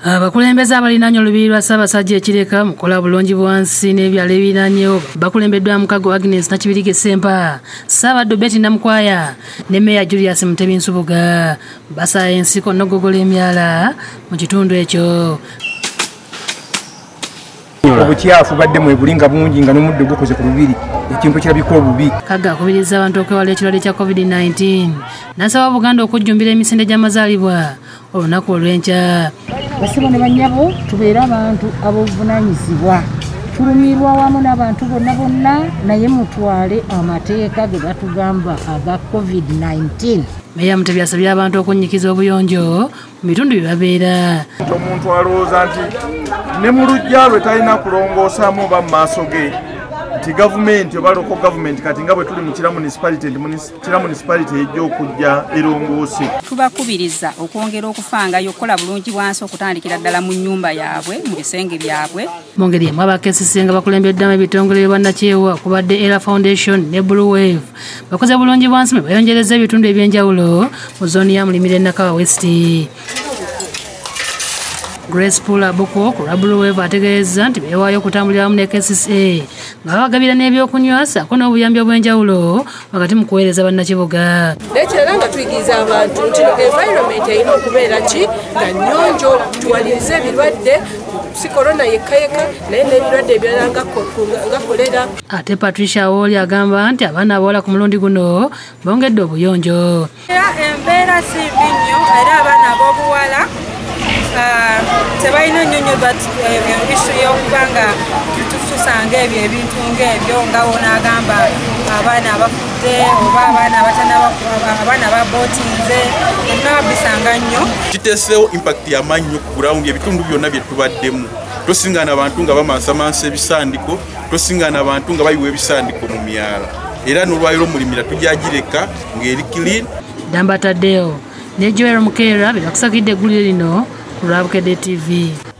abakulembeze abalinaanye olubiri lwa ssaabasajja ekireka mukola bulungi bwansi n'ebyalo ebiranyewo bakulembeddwa mukago agnes nakibirige sempa ssaabaddu beti namukwaya ne meeya julius mutebi nsubuga. Basala ensiko nogogola emyala mu kitundu ekyo. Obukyafu badde mwebuli nga bungi nga n'omuddo gukoze ku lubiri ekintu kirabika obubi. Kaga akubiriza abantu okwewala ekirwadde kya covid-19. Nasaba buganda okujjumbira emisinde gy'amazaalibwa olunaku olw'enkya basibo ne banyabo tubeere abantu abobuvunanyizibwa tulumirwa wamu n'abantu bonna bonna naye mutwale amateeka ge batugamba aga covid-19 meeya mutebi asabye abantu okunnyikiza obuyonjo mu bitundu bye babeera. Omuntu alowooza nti ne mu lujja lwe talina kulongoosaamu oba mu maaso ge nti gavumenti oba loko gavumenti kati nga bwe tuli mu kira municipality nti kira municipality ejja okujja erongoose. Tubakubiriza okwongera okufangayo okukola bulungi bwansi okutandikira ddala mu nnyumba yaabwe mu bisenge byabwe. Mu ngeri emu abakesise nga bakulembeddwamu ebitongole byebannakyewa kubadde era foundation ne blue wave. Bakoze bulungi bwansi mwe bayongereza ebitundu ebyenjawulo mu zooni ya mulimire nakawa west grace pula buko ku rabulweve ategeeza nti beewaayo okutambulira wamu ne kcca nga babagabira n'ebyokunywa saako n'obuyambi obw'enjawulo wakati mu kuweereza bannakibuga. Nekirala nga tuyigiriza abantu nti environment erina okubeera ki? Nga nnyonjo tuwalirize ebirwadde si korona yekkayeka naye n'ebirwadde ebirala nga kolera. Ate patricia wooli agamba nti abaana abawala ku mulundi guno bongedde obuyonjo. Embeera si mbi nnyo era abaana tebalina nnyonyo isu y'okuba nga tusanga ebyo ebintu ngaebyo nga wonaagamba abaana abafudde oba abaana babootinze ebinaba bisanga nnyo. Kiteeseewo impact yamannyo ku gurawundi ebitundu byonna bye tubaddemu. Tosingana abantu nga bamansamansa ebisandiko tosingana abantu nga bayiwa ebisandiko mu myala. Era n'olwaliro mulimira tujagireka ng'eri clean. Damba taddeo ne joel mukeera be bakusakidde eggulire lino Rabo TV.